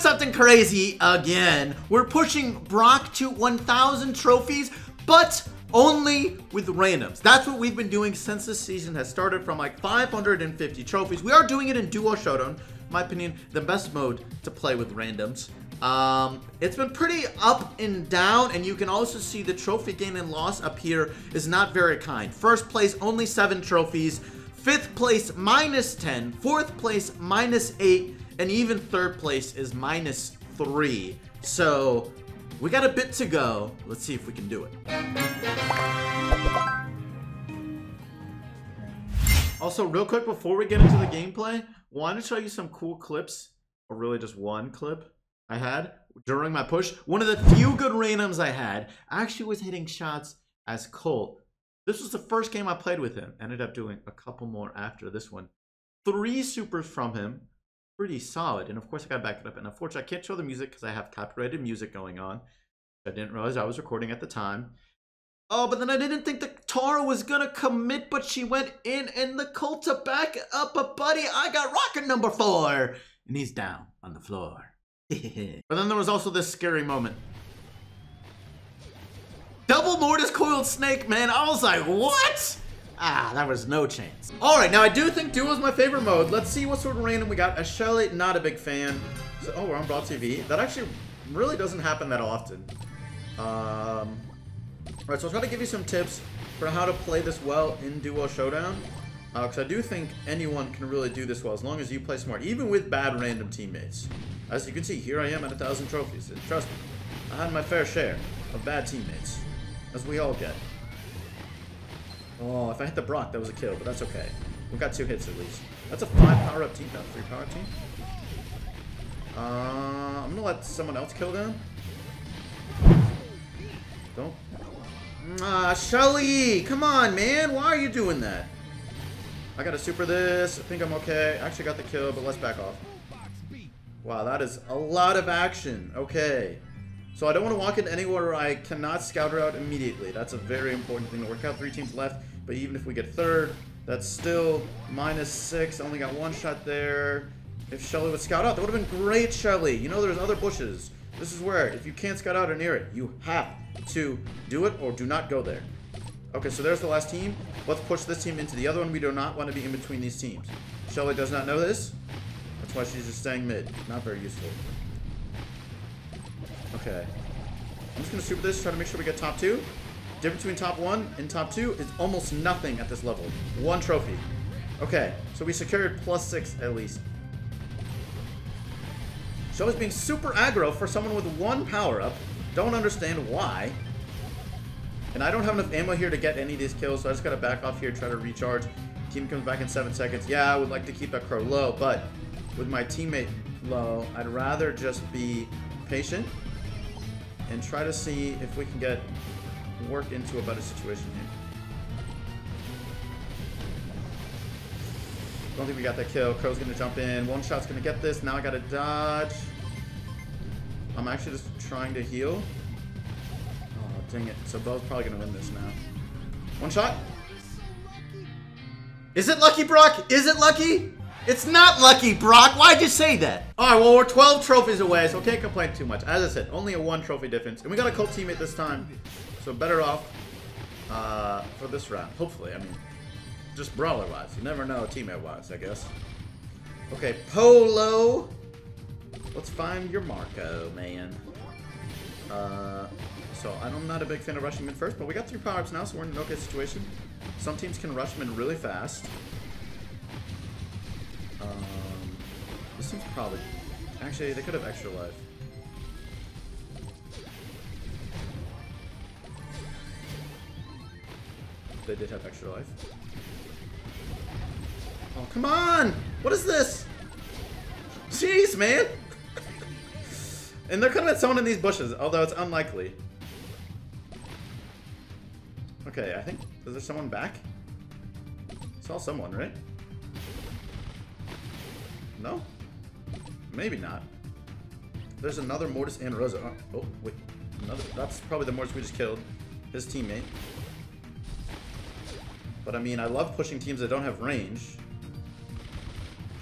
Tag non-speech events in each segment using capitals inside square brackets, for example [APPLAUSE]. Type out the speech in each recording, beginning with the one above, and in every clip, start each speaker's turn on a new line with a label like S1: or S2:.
S1: something crazy again. We're pushing Brock to 1,000 trophies, but only with randoms. That's what we've been doing since this season has started from like 550 trophies. We are doing it in Duo Showdown. In my opinion, the best mode to play with randoms. Um, it's been pretty up and down, and you can also see the trophy gain and loss up here is not very kind. First place, only 7 trophies. Fifth place, minus 10. Fourth place, minus 8. And even third place is minus 3. So, we got a bit to go. Let's see if we can do it. Also, real quick before we get into the gameplay, want to show you some cool clips, or really just one clip I had during my push. One of the few good randoms I had actually was hitting shots as Colt. This was the first game I played with him. Ended up doing a couple more after this one. Three supers from him. Pretty solid. And of course I got to back it up. And unfortunately I can't show the music because I have copyrighted music going on. I didn't realize I was recording at the time. Oh, but then I didn't think the Tara was gonna commit, but she went in and the Colt to back up a buddy. I got rocket number four. And he's down on the floor. [LAUGHS] but then there was also this scary moment. Double Mortis Coiled Snake, man. I was like, what? Ah, that was no chance. All right, now I do think Duo is my favorite mode. Let's see what sort of random we got. A not a big fan. So, oh, we're on Brawl TV. That actually really doesn't happen that often. Um, all right, so I'll try to give you some tips for how to play this well in Duo Showdown. Because uh, I do think anyone can really do this well, as long as you play smart, even with bad random teammates. As you can see, here I am at a thousand trophies. And trust me, I had my fair share of bad teammates. As we all get. Oh, if I hit the Brock, that was a kill, but that's okay. We got two hits at least. That's a five power-up team, not three power-up team. Uh, I'm gonna let someone else kill them. Don't. Ah, Shelly! Come on, man! Why are you doing that? I gotta super this. I think I'm okay. I actually got the kill, but let's back off. Wow, that is a lot of action. Okay. So I don't want to walk in anywhere where I cannot scout her out immediately. That's a very important thing to work out. Three teams left, but even if we get third, that's still minus six. Only got one shot there. If Shelly would scout out, that would have been great, Shelly. You know there's other bushes. This is where, if you can't scout out or near it, you have to do it or do not go there. Okay, so there's the last team. Let's push this team into the other one. We do not want to be in between these teams. Shelly does not know this. That's why she's just staying mid. Not very useful. Okay. I'm just to super this, try to make sure we get top two. Difference between top one and top two is almost nothing at this level. One trophy. Okay, so we secured plus six at least. Shelly's being super aggro for someone with one power-up. Don't understand why. And I don't have enough ammo here to get any of these kills, so I just gotta back off here, try to recharge. Team comes back in seven seconds. Yeah, I would like to keep that crow low, but with my teammate low, I'd rather just be patient and try to see if we can get worked into a better situation here. Don't think we got that kill. Crow's gonna jump in. One shot's gonna get this. Now I gotta dodge. I'm actually just trying to heal. Oh, dang it. So Bo's probably gonna win this now. One shot. Is it lucky, Brock? Is it lucky? It's not lucky, Brock. Why'd you say that? All right, well, we're 12 trophies away, so can't complain too much. As I said, only a one trophy difference. And we got a Colt teammate this time, so better off uh, for this round. Hopefully, I mean, just brawler-wise. You never know teammate-wise, I guess. Okay, Polo. Let's find your Marco, man. Uh, so I'm not a big fan of rushing mid first, but we got three power-ups now, so we're in an okay situation. Some teams can rush mid really fast. This probably... Actually, they could have extra life. They did have extra life. Oh, come on! What is this? Jeez, man! [LAUGHS] and they're kind of someone in these bushes, although it's unlikely. Okay, I think... Is there someone back? Saw someone, right? No? Maybe not. There's another Mortis and Rosa. Oh, oh, wait. Another. That's probably the Mortis we just killed. His teammate. But I mean, I love pushing teams that don't have range.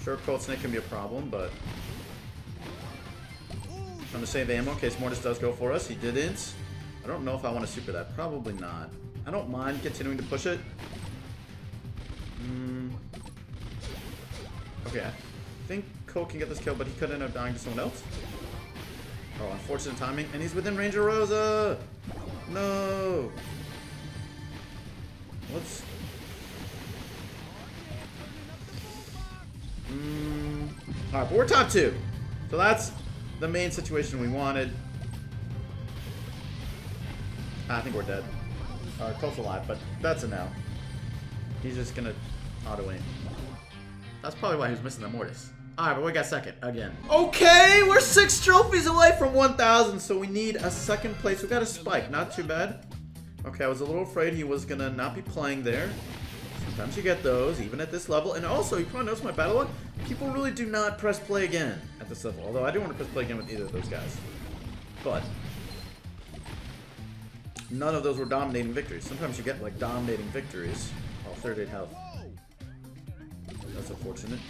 S1: Sure, Coiled Snake can be a problem, but... trying to save ammo in case Mortis does go for us. He didn't. I don't know if I want to super that. Probably not. I don't mind continuing to push it. Mm. Okay, Colt can get this kill, but he could end up dying to someone else. Oh, unfortunate timing. And he's within range of Rosa! No! Let's... Mm. Alright, but we're top two. So that's the main situation we wanted. I think we're dead. Uh, Colt's alive, but that's a no. He's just gonna auto-aim. That's probably why he was missing the Mortis. Alright, but we got second again. Okay, we're six trophies away from 1,000, so we need a second place. We got a spike, not too bad. Okay, I was a little afraid he was gonna not be playing there. Sometimes you get those, even at this level. And also, you probably noticed my battle log. People really do not press play again at this level. Although I do want to press play again with either of those guys. But none of those were dominating victories. Sometimes you get like dominating victories. Oh, 38 health. That's unfortunate.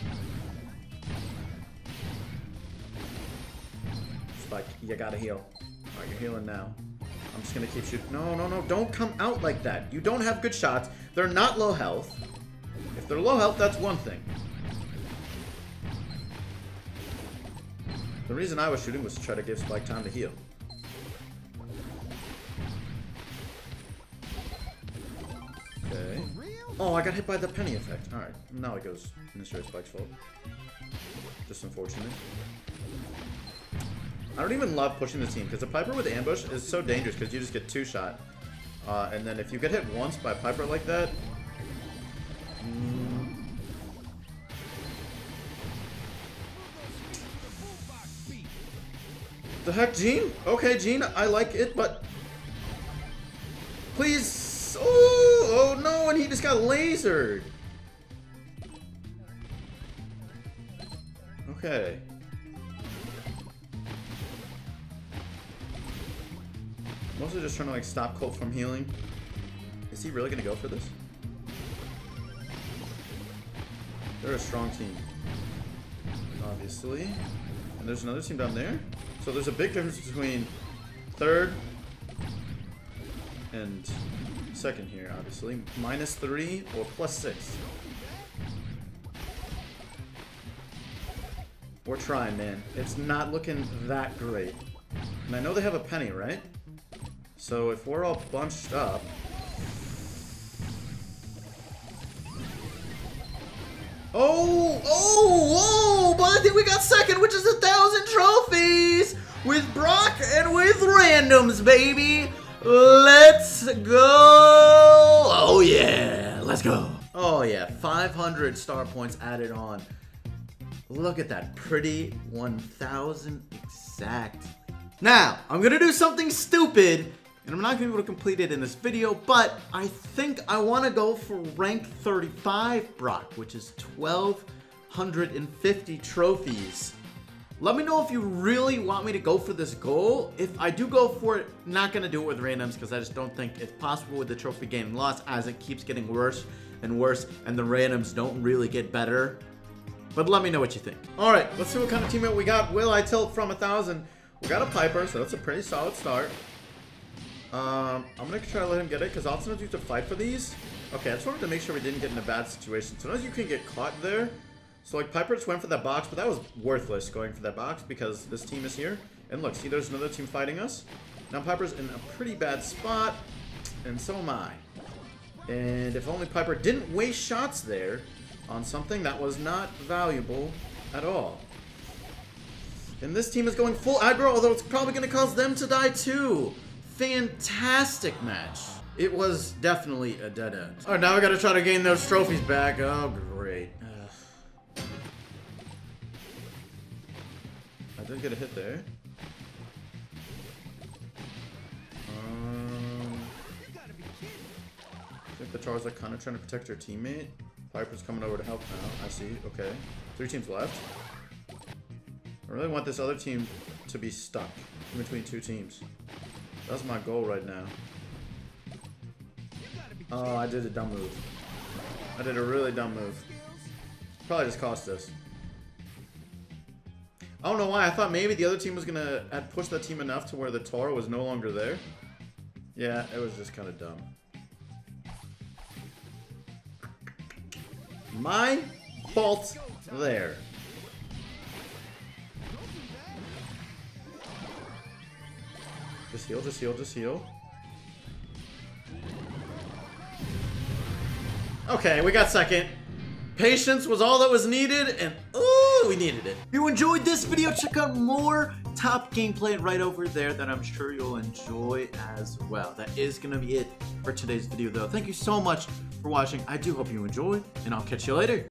S1: Spike, you gotta heal. Alright, you're healing now. I'm just gonna keep shooting. No, no, no, don't come out like that. You don't have good shots. They're not low health. If they're low health, that's one thing. The reason I was shooting was to try to give Spike time to heal. Okay. Oh, I got hit by the penny effect. Alright, now it goes Mr. Spike's fault. Just unfortunate. I don't even love pushing the team, because the Piper with ambush is so dangerous, because you just get two-shot. Uh, and then if you get hit once by Piper like that... Mm, the heck, Gene? Okay, Gene, I like it, but... Please... Oh, oh no, and he just got lasered. Okay. Mostly just trying to like stop Colt from healing. Is he really gonna go for this? They're a strong team. Obviously. And there's another team down there. So there's a big difference between third and second here, obviously. Minus three or plus six. We're trying, man. It's not looking that great. And I know they have a penny, right? So if we're all bunched up... Oh! Oh! Whoa! But I think we got second, which is a thousand trophies! With Brock and with randoms, baby! Let's go! Oh yeah! Let's go! Oh yeah, 500 star points added on. Look at that pretty 1,000 exact. Now, I'm gonna do something stupid and I'm not going to be able to complete it in this video, but I think I want to go for rank 35 Brock, which is 1,250 trophies. Let me know if you really want me to go for this goal. If I do go for it, not going to do it with randoms because I just don't think it's possible with the trophy gain loss as it keeps getting worse and worse and the randoms don't really get better. But let me know what you think. All right, let's see what kind of teammate we got. Will I tilt from a 1,000? We got a Piper, so that's a pretty solid start. Um, I'm gonna try to let him get it, because often you have to fight for these. Okay, I just wanted to make sure we didn't get in a bad situation. Sometimes you can get caught there. So, like, Piper just went for that box, but that was worthless going for that box, because this team is here. And look, see, there's another team fighting us. Now Piper's in a pretty bad spot, and so am I. And if only Piper didn't waste shots there on something that was not valuable at all. And this team is going full aggro, although it's probably going to cause them to die too fantastic match. It was definitely a dead end. All right, now I gotta try to gain those trophies back. Oh, great. Ugh. I did get a hit there. Um, I think the Char's like kind of trying to protect her teammate. Piper's coming over to help now. I see. Okay. Three teams left. I really want this other team to be stuck in between two teams. That's my goal right now. Oh, I did a dumb move. I did a really dumb move. Probably just cost us. I don't know why. I thought maybe the other team was gonna push pushed that team enough to where the Toro was no longer there. Yeah, it was just kind of dumb. My fault there. Just heal, just heal, just heal. Okay, we got second. Patience was all that was needed, and ooh, we needed it. If you enjoyed this video, check out more top gameplay right over there that I'm sure you'll enjoy as well. That is gonna be it for today's video though. Thank you so much for watching. I do hope you enjoyed, and I'll catch you later.